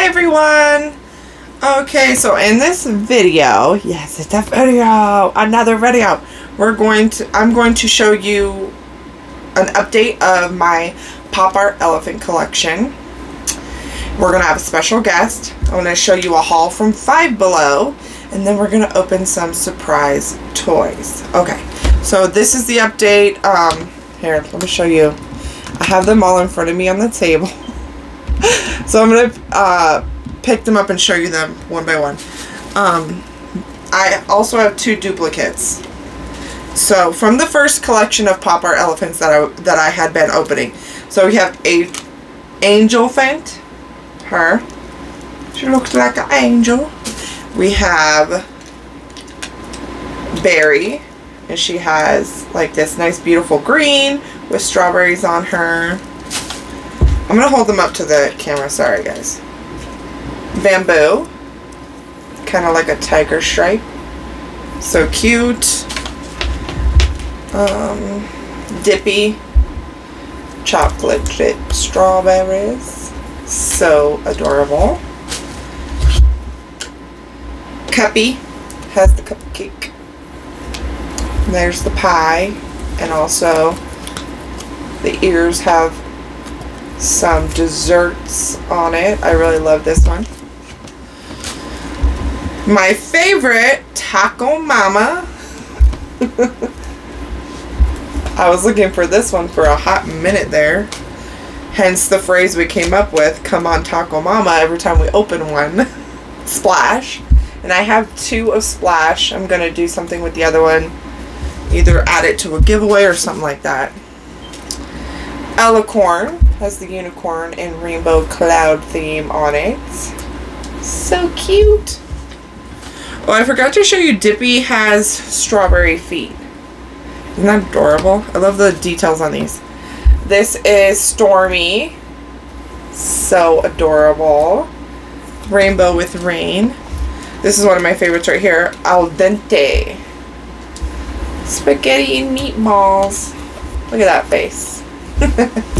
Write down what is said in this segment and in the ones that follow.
Hi everyone! Okay, so in this video, yes, it's a video, another video, we're going to, I'm going to show you an update of my pop art elephant collection. We're going to have a special guest. I'm going to show you a haul from Five Below, and then we're going to open some surprise toys. Okay, so this is the update. Um, here, let me show you. I have them all in front of me on the table. so I'm to uh, pick them up and show you them one by one. Um, I also have two duplicates. So from the first collection of pop art elephants that I that I had been opening. So we have a angel faint, her. She looks like an angel. We have Berry, and she has like this nice beautiful green with strawberries on her. I'm gonna hold them up to the camera. Sorry, guys. Bamboo, kind of like a tiger stripe. So cute. Um, Dippy, chocolate chip strawberries. So adorable. Cuppy has the cupcake. There's the pie. And also the ears have some desserts on it. I really love this one. My favorite, Taco Mama. I was looking for this one for a hot minute there. Hence the phrase we came up with, come on Taco Mama, every time we open one. Splash. And I have two of Splash. I'm going to do something with the other one. Either add it to a giveaway or something like that. Alicorn has the unicorn and rainbow cloud theme on it. So cute. Oh, I forgot to show you Dippy has strawberry feet. Isn't that adorable? I love the details on these. This is Stormy. So adorable. Rainbow with rain. This is one of my favorites right here. Al dente. Spaghetti and meatballs. Look at that face.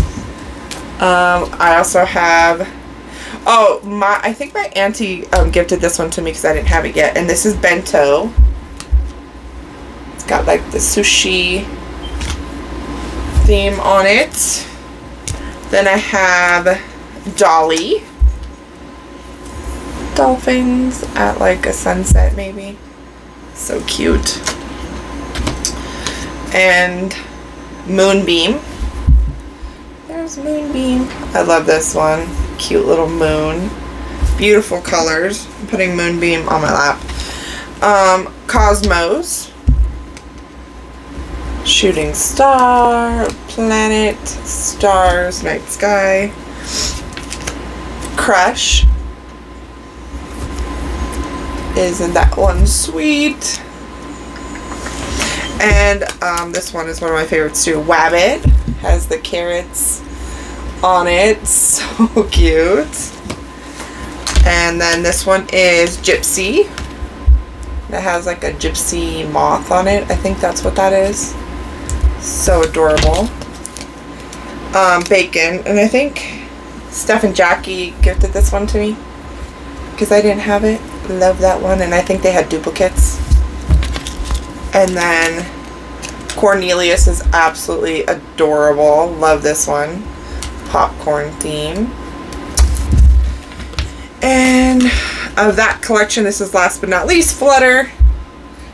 um, I also have Oh, my! I think my auntie um, gifted this one to me because I didn't have it yet. And this is bento. It's got like the sushi theme on it. Then I have Dolly. Dolphins at like a sunset maybe. So cute. And Moonbeam. There's Moonbeam. I love this one cute little moon. Beautiful colors. I'm putting Moonbeam on my lap. Um, Cosmos. Shooting star, planet, stars, night sky. Crush. Isn't that one sweet? And um, this one is one of my favorites too. Wabbit has the carrots on it. So cute. And then this one is Gypsy. That has like a gypsy moth on it. I think that's what that is. So adorable. Um, bacon. And I think Steph and Jackie gifted this one to me. Because I didn't have it. Love that one. And I think they had duplicates. And then Cornelius is absolutely adorable. Love this one popcorn theme. And of that collection, this is last but not least, Flutter.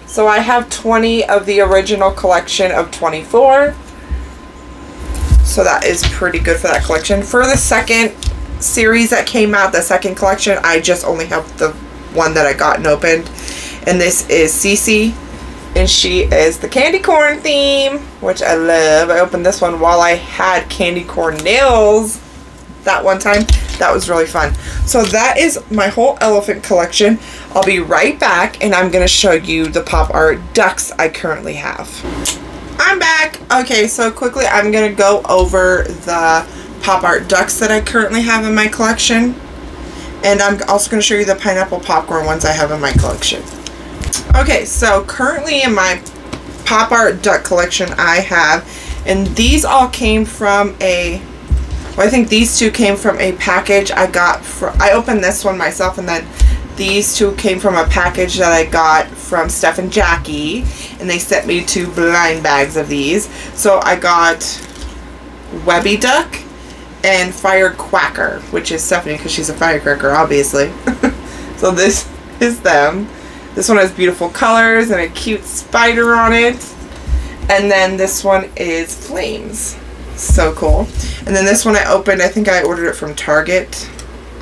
So I have 20 of the original collection of 24. So that is pretty good for that collection. For the second series that came out, the second collection, I just only have the one that I got and opened. And this is Cece and she is the candy corn theme, which I love. I opened this one while I had candy corn nails that one time. That was really fun. So that is my whole elephant collection. I'll be right back and I'm going to show you the pop art ducks I currently have. I'm back. Okay, so quickly I'm going to go over the pop art ducks that I currently have in my collection. And I'm also going to show you the pineapple popcorn ones I have in my collection. Okay, so currently in my pop art duck collection I have, and these all came from a Well, I think these two came from a package I got. For, I opened this one myself, and then these two came from a package that I got from Steph and Jackie, and they sent me two blind bags of these. So I got Webby Duck and Fire Quacker, which is Stephanie because she's a firecracker, obviously. so this is them. This one has beautiful colors and a cute spider on it. And then this one is Flames. So cool. And then this one I opened, I think I ordered it from Target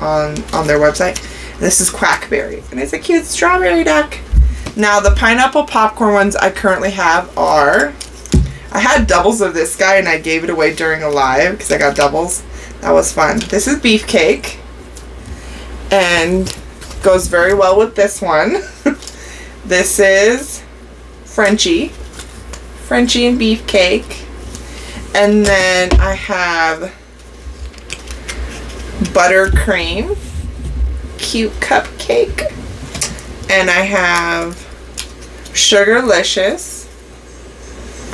on, on their website. And this is Quackberry. And it's a cute strawberry duck. Now the pineapple popcorn ones I currently have are... I had doubles of this guy and I gave it away during a live because I got doubles. That was fun. This is Beefcake. And goes very well with this one. this is Frenchie. Frenchie and Beefcake. And then I have buttercream, cute cupcake, and I have sugarlicious,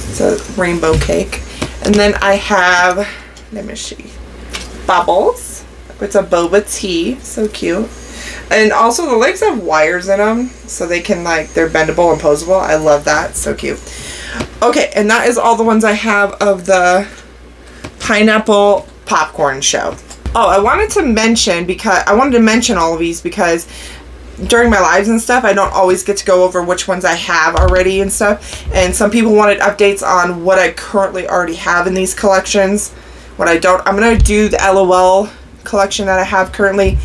it's a rainbow cake, and then I have, let me see, bubbles, it's a boba tea, so cute, and also the legs have wires in them, so they can like, they're bendable and posable, I love that, so cute. Okay, and that is all the ones I have of the pineapple popcorn show. Oh, I wanted to mention because I wanted to mention all of these because during my lives and stuff, I don't always get to go over which ones I have already and stuff. And some people wanted updates on what I currently already have in these collections. What I don't, I'm going to do the LOL collection that I have currently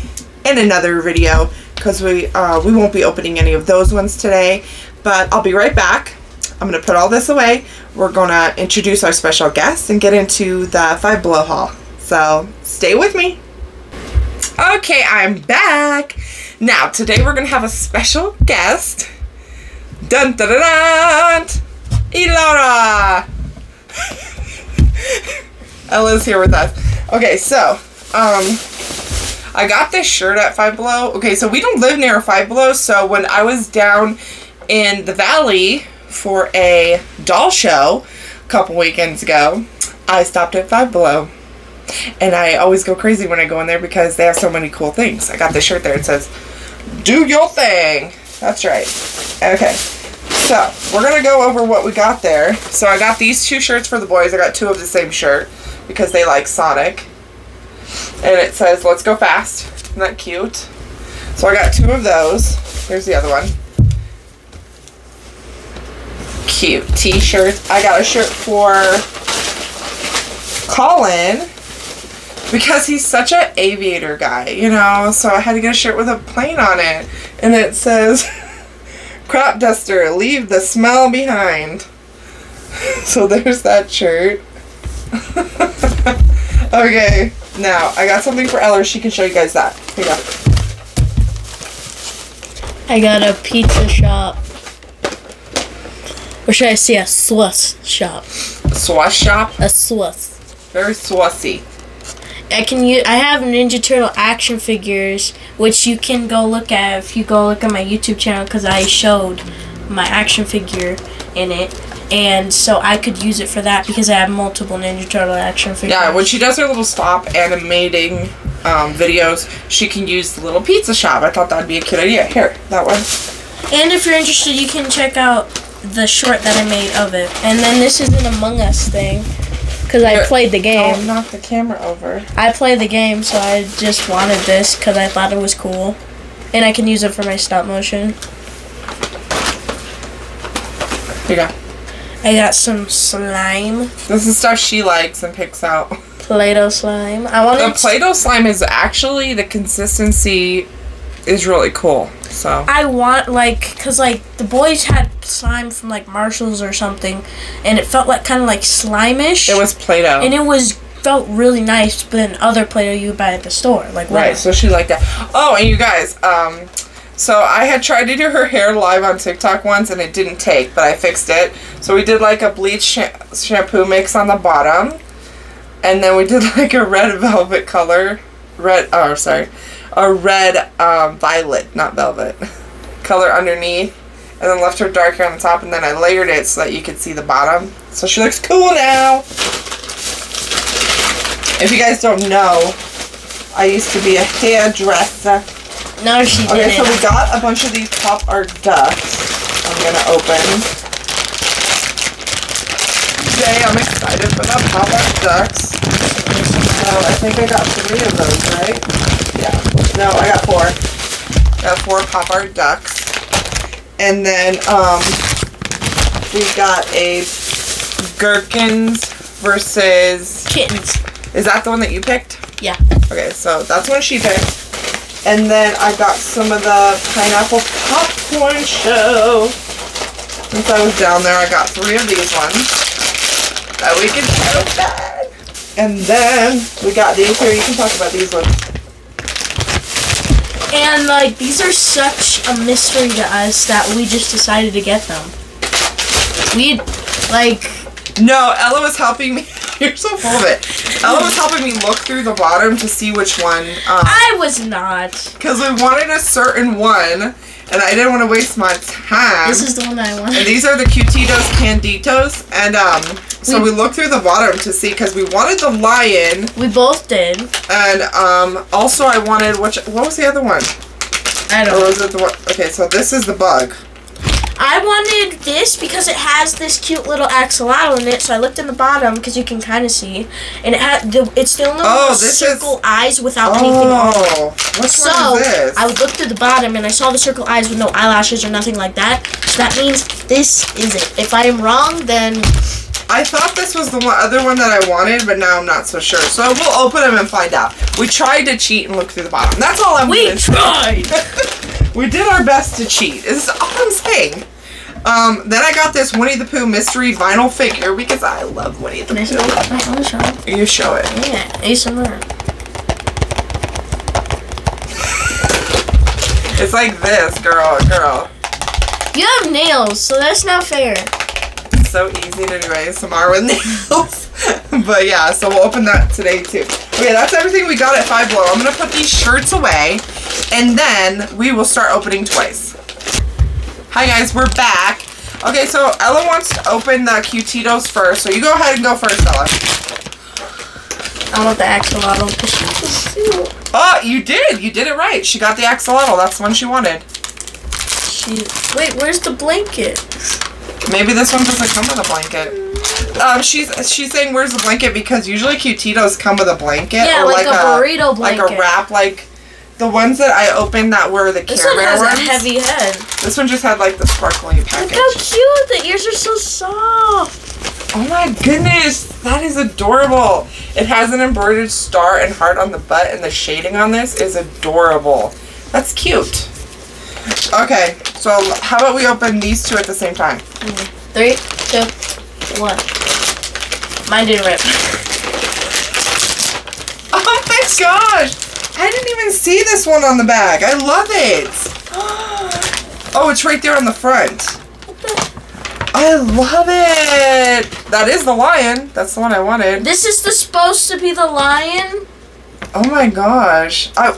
in another video because we, uh, we won't be opening any of those ones today. But I'll be right back. I'm going to put all this away. We're going to introduce our special guest and get into the Five Below haul. So stay with me. Okay, I'm back. Now, today we're going to have a special guest. Dun dun dun dun! Elora! Ella's here with us. Okay, so, um, I got this shirt at Five Below. Okay, so we don't live near Five Below, so when I was down in the valley for a doll show a couple weekends ago, I stopped at Five Below. And I always go crazy when I go in there because they have so many cool things. I got this shirt there. It says, do your thing. That's right. Okay. So, we're going to go over what we got there. So, I got these two shirts for the boys. I got two of the same shirt because they like Sonic. And it says, let's go fast. Isn't that cute? So, I got two of those. Here's the other one. Cute t-shirts. I got a shirt for Colin because he's such an aviator guy, you know, so I had to get a shirt with a plane on it. And it says, crop duster, leave the smell behind. So there's that shirt. okay, now I got something for Ella. She can show you guys that. Here you go. I got a pizza shop. Or should I say a Swiss shop? A Swash shop. A Swiss. Very swassy. I can use. I have Ninja Turtle action figures, which you can go look at if you go look at my YouTube channel because I showed my action figure in it, and so I could use it for that because I have multiple Ninja Turtle action figures. Yeah, when she does her little stop animating um, videos, she can use the little pizza shop. I thought that'd be a cute idea. Here, that one. And if you're interested, you can check out the short that I made of it. And then this is an Among Us thing. Because I played the game. Don't knock the camera over. I played the game, so I just wanted this because I thought it was cool. And I can use it for my stop motion. Here you go. I got some slime. This is stuff she likes and picks out. Play-Doh slime. I want The Play-Doh slime is actually, the consistency is really cool. So, I want like cuz like the boys had slime from like Marshalls or something and it felt like kind of like slimish. it was Play-Doh. and it was felt really nice but then other Play-Doh you buy at the store like Right, what? so she liked that. Oh, and you guys, um, so I had tried to do her hair live on TikTok once and it didn't take, but I fixed it. So we did like a bleach sha- shampoo mix on the bottom, and then we did like a red velvet color, red, oh, sorry, a red um, violet, not velvet, color underneath, and then left her dark hair on the top, and then I layered it so that you could see the bottom. So she looks cool now. If you guys don't know, I used to be a hairdresser. No, she Okay, didn't. so we got a bunch of these pop art ducks. I'm gonna open. Yay, I'm excited for the pop art ducks. So I think I got three of those, right? Yeah. No, I got four. Got four pop art ducks. And then um we got a gherkins versus Kittens. is that the one that you picked? Yeah. Okay, so that's one she picked. And then I got some of the pineapple popcorn show. Since I was down there, I got three of these ones that we can open. And then we got these here. You can talk about these ones. And like these are such a mystery to us that we just decided to get them. We like No, Ella was helping me. You're so full of it. Ella was helping me look through the bottom to see which one. Um, I was not. Because we wanted a certain one, and I didn't want to waste my time. This is the one I wanted. And these are the Cutetitos Canditos, and um, so we We- looked through the bottom to see because we wanted the lion, We both did. and um, also I wanted which what was the other one? I don't. Or was it the one? Okay, so this is the bug. I wanted this because it has this cute little axolotl in it. So I looked in the bottom because you can kind of see, and it had the it's the only Oh, one with this circle eyes without anything on. Oh, which So is? I looked through the bottom and I saw the circle eyes with no eyelashes or nothing like that. So that means this is it. If I am wrong, then I thought this was the one, other one that I wanted, but now I'm not so sure. So we'll open them and find out. We tried to cheat and look through the bottom. That's all I'm we gonna tried. we did our best to cheat. Is all I'm saying. Um, then I got this Winnie the Pooh mystery vinyl figure because I love Winnie the Can I show Pooh. it? I show it. You show it. Yeah, ASMR. It's like this, girl, girl. You have nails, so that's not fair. So easy to do ASMR with nails. but yeah, so we'll open that today too. Okay, that's everything we got at Five Below. I'm gonna put these shirts away, and then we will start opening toys. Hi guys, we're back. Okay, so Ella wants to open the Cutetitos first, so you go ahead and go first, Ella. I want the axolotl because cute. Oh, you did. You did it right. She got the axolotl. That's the one she wanted. She, wait, where's the blanket? Maybe this one doesn't come with a blanket. Um, she's she's saying where's the blanket because usually Cutetitos come with a blanket Yeah, or like a burrito blanket. like a wrap, like the ones that I opened that were the This Care one has ones. a heavy head. This one just had like the sparkly Look package. how cute! The ears are so soft. Oh my goodness, that is adorable. It has an embroidered star and heart on the butt, and the shading on this is adorable. That's cute. Okay, so how about we open these two at the same time? Three, two, one. Mine didn't rip. Oh my gosh! I didn't even see this one on the back. I love it. Oh, it's right there on the front. I love it. That is the lion. That's the one I wanted. This is the supposed to be the lion. Oh my gosh. I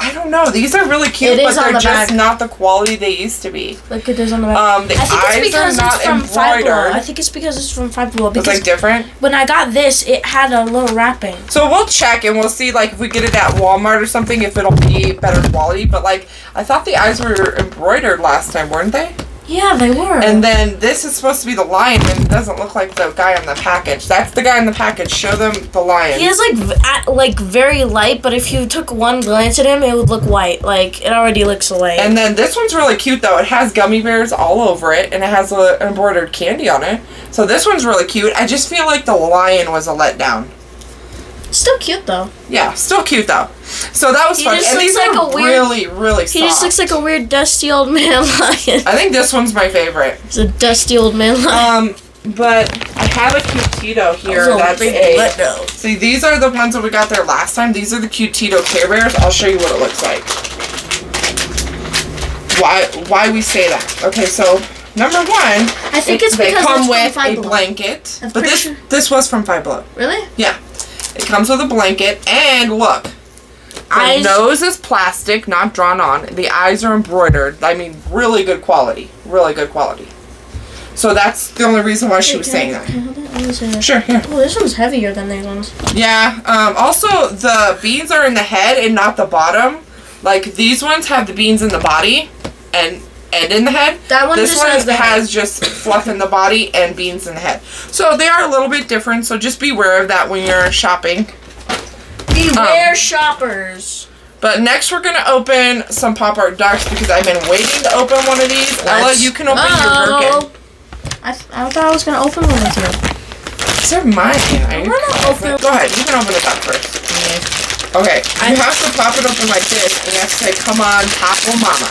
I don't know. These are really cute, but they're the just back. not the quality they used to be. Look at this on the back. Um, the I think eyes it's because are not it's from embroidered. I think it's because it's from Five Below. It's like different. when I got this, it had a little wrapping. So we'll check and we'll see like if we get it at Walmart or something if it'll be better quality. But like I thought the eyes were embroidered last time, weren't they? Yeah, they were. And then this is supposed to be the lion, and it doesn't look like the guy on the package. That's the guy on the package. Show them the lion. he is like at, like very light, but if you took one glance at him, it would look white. Like it already looks light. And then this one's really cute though. It has gummy bears all over it, and it has a embroidered candy on it. So this one's really cute. I just feel like the lion was a letdown. Still cute though. Yeah, still cute though. So that was He fun. just And looks these like are a weird- really, really soft. He just looks like a weird dusty old man lion. I think this one's my favorite. It's a dusty old man lion. Um, but I have a Cutetito here. Also, That's a. See, these are the ones that we got there last time. These are the Cutetitos Care Bears. I'll show you what it looks like. Why? Why we say that? Okay, so number one, I think it- it's they because come with a blanket. But this sure- this was from Five Below. Really? Yeah, it comes with a blanket, and look, the Eyes. nose is plastic, not drawn on. The eyes are embroidered. I mean, really good quality. Really good quality. So that's the only reason why she Wait, was saying I- that. can I hold that? Let me see that. Sure, here. Oh, this one's heavier than these ones. Yeah. Um, also, the beans are in the head and not the bottom. Like these ones have the beans in the body and and in the head. That one this just one has the has just fluff in the body and beans in the head. So they are a little bit different. So just beware of that when you're shopping. Beware Um, shoppers. But next we're gonna open some pop art ducks because I've been waiting to open one of these. Ella, you can open your Birkin. I, th- I thought I was gonna open one with you. These are mine. I I'm gonna open. Go ahead, you can open it up first. Okay, I- you have to pop it open like this, and you have to say, "Come on, Taco Mama."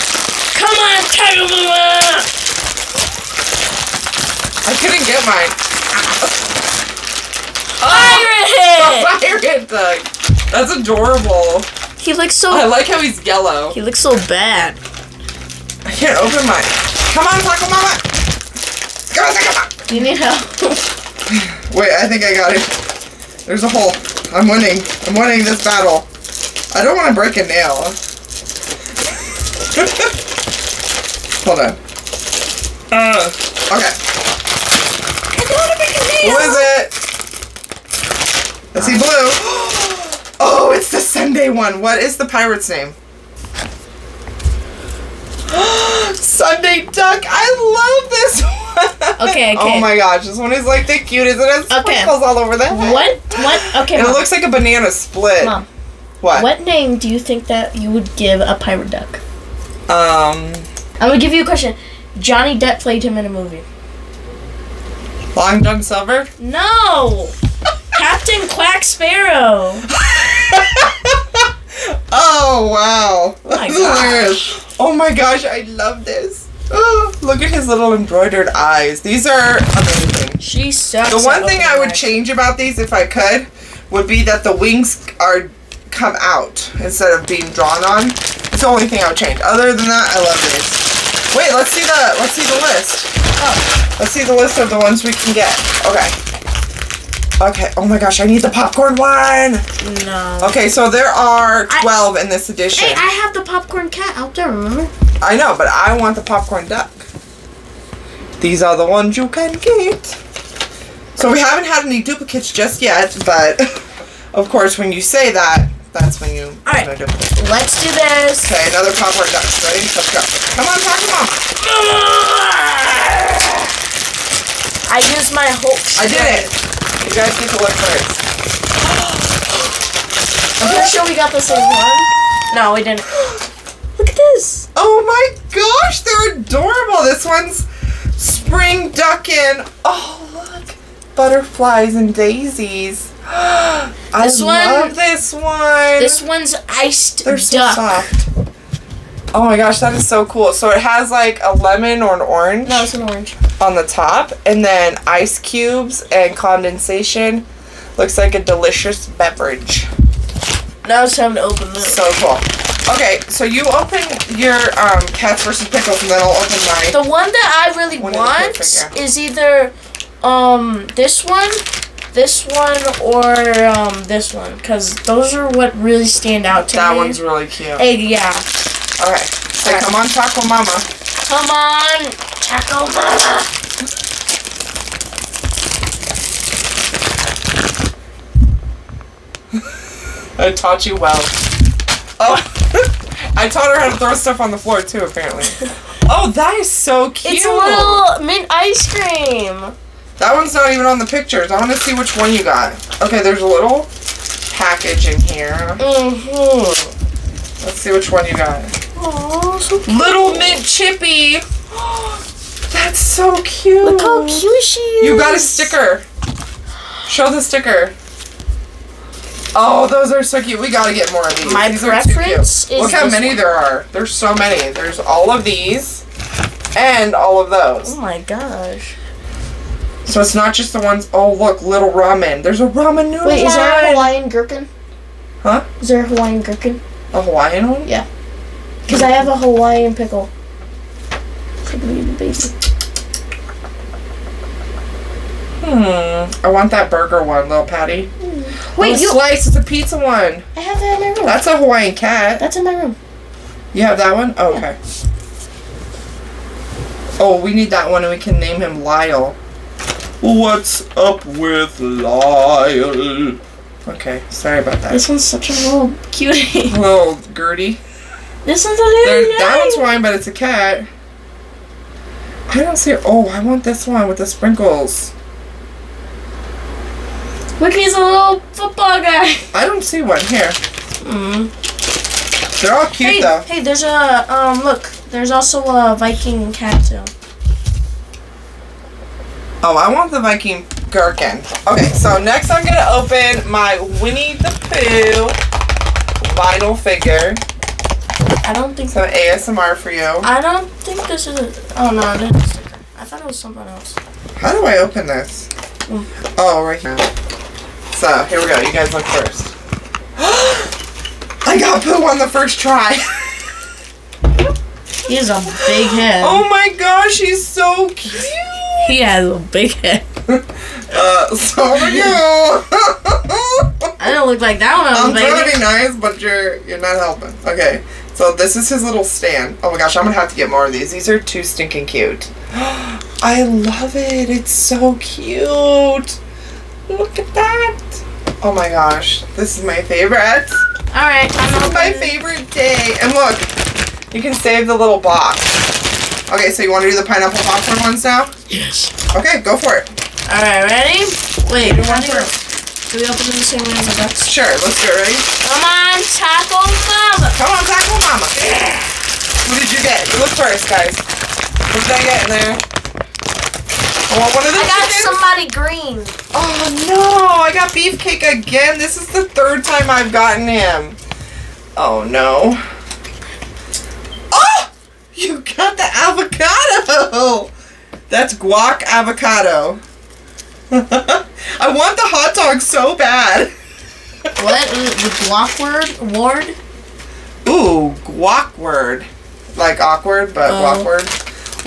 Come on, Tiger Mama! I couldn't get mine. Pirate! Pirate duck. That's adorable. He looks so. I like how he's yellow. He looks so bad. I can't open mine. Come on, Taco Mama. Come on, Taco Mama. You need help? Wait, I think I got it. There's a hole. I'm winning. I'm winning this battle. I don't want to break a nail. Hold on. Uh, okay. I don't wanna make a nail! Who is it? Is he blue? Oh, it's the Sunday one. What is the pirate's name? Sunday Duck. I love this one. Okay, okay. Oh my gosh, this one is like the cutest. It has Okay. sprinkles all over the head. What? What? Okay, And it looks like a banana split. Mom, What? what name do you think that you would give a pirate duck? Um, I'm gonna give you a question. Johnny Depp played him in a movie. Long John Silver. No! Captain Quack Sparrow. oh wow, Oh my hilarious. Oh my gosh, I love this. Oh, look at his little embroidered eyes. These are amazing. She sucks. The one thing I would change about these, if I could, would be that the wings are come out instead of being drawn on. It's the only thing I would change. Other than that, I love these. Wait, let's see the let's see the list. Oh, let's see the list of the ones we can get. Okay. Okay. Oh my gosh, I need the popcorn one. No. Okay, so there are I- 12 in this edition. Hey, I have the popcorn cat out there, remember? I know, but I want the popcorn duck. These are the ones you can get. So we haven't had any duplicates just yet, but of course when you say that, that's when you Alright. get a duplicate. Let's do this. Okay, another popcorn duck. Ready? Let's go. Come on, Mom. I used my whole. I did it. You guys need to look for it. I'm pretty sure we got the same one. No, we didn't. Look at this. Oh my gosh, they're adorable. This one's spring ducking. Oh look, butterflies and daisies. I This one- love this one. This one's iced They're so duck. soft. Oh my gosh, that is so cool. So it has like a lemon or an orange No, it's an orange. on the top, and then ice cubes and condensation. Looks like a delicious beverage. Now it's time to open this. So cool. Okay, so you open your um, cats versus pickles, and then I'll open mine. The one that I really One want is either um this one, this one, or um this one, because those are what really stand out to That me. That one's really cute. Hey, yeah. Okay, say Alright. come on, Taco Mama. Come on, Taco Mama. I taught you well. Oh, I taught her how to throw stuff on the floor too, apparently. Oh, that is so cute. It's a little mint ice cream. That one's not even on the pictures. I want to see which one you got. Okay, there's a little package in here. Mm-hmm. Let's see which one you got. Oh, so cute. Little mint chippy. That's so cute. Look how cute she is. You got a sticker. Show the sticker. Oh, those are so cute. We gotta get more of these. My these are too preference cute. is Look how many one. there are. There's so many. There's all of these and all of those. Oh my gosh. So it's not just the ones. Oh, look, little ramen. There's a ramen noodle. Wait, is there a. Hawaiian gherkin? Huh? Is there a Hawaiian gherkin? A Hawaiian one? Because I have a Hawaiian pickle. Take me, baby. Hmm. I want that burger one, little patty. Wait, oh, you. slice. It's a pizza one. I have that in my room. That's a Hawaiian cat. That's in my room. You have that one? Oh, okay. Oh, we need that one and we can name him Lyle. What's up with Lyle? Okay, sorry about that. This one's such a little cutie. little Gertie. This one's a little There, that one's nice. fine, but it's a cat. I don't see. Oh, I want this one with the sprinkles. Look, he's a little football guy. I don't see one here. Mm. They're all cute Hey, though. hey, there's a um. Look, there's also a Viking cat too. Oh, I want the Viking gherkin. Okay, so next I'm gonna open my Winnie the Pooh vinyl figure. I don't think. Some ASMR for you. I don't think this is. A, oh no, it is a sticker. I thought it was something else. How do I open this? Mm. Oh, right here. So here we go. You guys look first. I got Pooh on the first try. He has a big head. oh my gosh, he's so cute. He has a big head. Uh, so are you. I don't look like that one. I I'm was a trying to be nice, but you're you're not helping. Okay, so this is his little stand. Oh my gosh, I'm gonna have to get more of these. These are too stinking cute. I love it. It's so cute. Look at that. Oh my gosh, this is my favorite. All right, I'm This is my favorite day. And look, you can save the little box. Okay, so you want to do the pineapple popcorn ones now? Yes. Okay, go for it. All right, ready? Wait, Do how one do, you, first. Do we open them the same way as the ducks? Sure, let's go. Ready? Come on, Taco Mama. Come on, Taco Mama. Who did you get? You look first, guys. What did I get in there? I want one of the I got chickens. somebody green. Oh no, I got beefcake again. This is the third time I've gotten him. Oh no. Oh! You got the avocado! That's guac avocado. I want the hot dog so bad. What? The block word? Ward? Ooh, guac word. Like awkward, but Oh. guac word.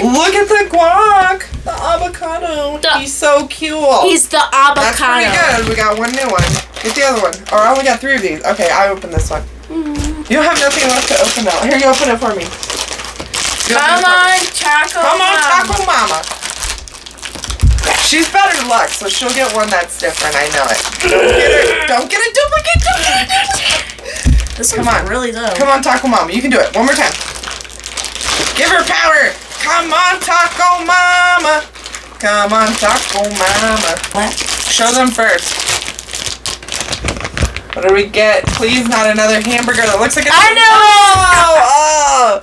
Look at the guac! The avocado. The- He's so cute. He's the avocado. That's pretty good. We got one new one. Get the other one. Or I only got three of these. Okay, I open this one. Mhm. You have nothing left to open now. Here, you open it for me. You Come it for me. on, Taco Come on. Taco Mama. She's better luck, so she'll get one that's different. I know it. Don't get. Don't get a duplicate. Don't get a duplicate. This Come on. really low. Come on, Taco Mama. You can do it. One more time. Give her power. Come on, Taco Mama. Come on, Taco Mama. What? Show them first. What do we get? Please, not another hamburger that looks like a. I know! Oh, oh.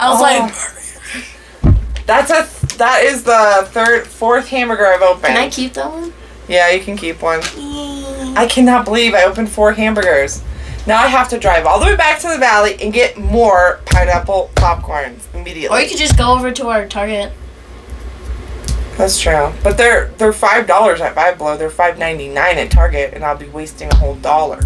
I was Oh. like, That's a. That is the third, fourth hamburger I've opened. can I keep that one? Yeah, you can keep one. I cannot believe I opened four hamburgers. Now I have to drive all the way back to the valley and get more pineapple popcorns immediately. Or you could just go over to our Target. That's true, but they're they're five dollars at Five Below. They're five ninety nine at Target, and I'll be wasting a whole dollar.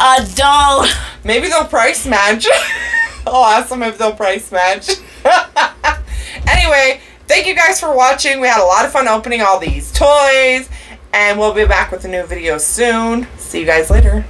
A dollar. Maybe they'll price match. I'll ask them if they'll price match. anyway, thank you guys for watching. We had a lot of fun opening all these toys, and we'll be back with a new video soon. See you guys later.